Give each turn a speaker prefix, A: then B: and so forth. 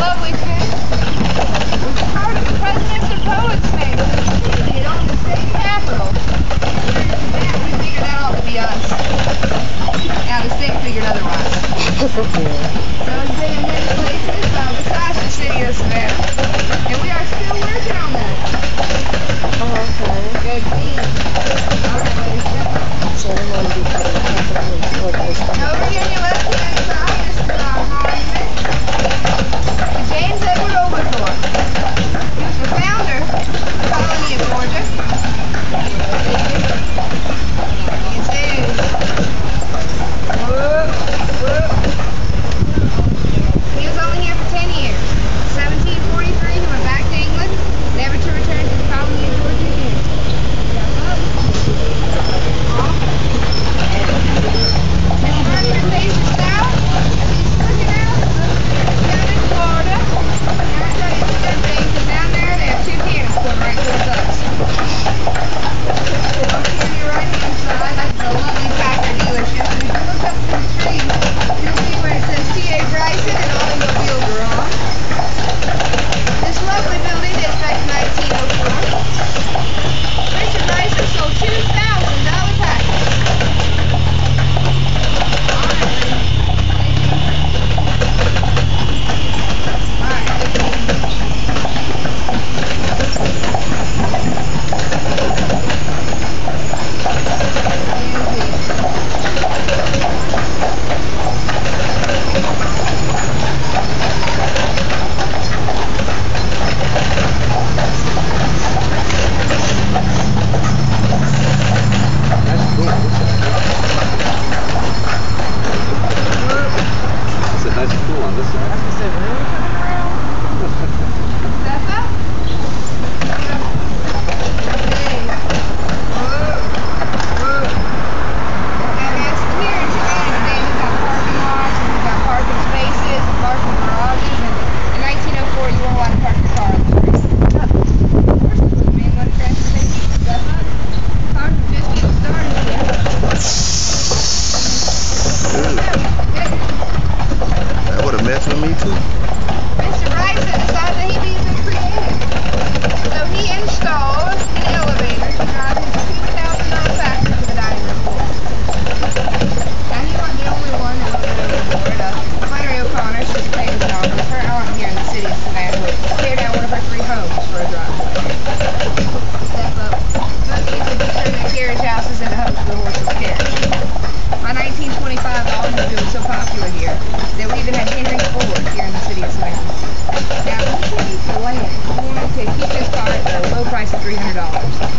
A: lovely tune. Part of the presidents and poets named? Get on the state capital. popular here that we even had Henry Ford here in the city of Smyrna. Now, he paid Hawaiian to keep this car at a low price of $300.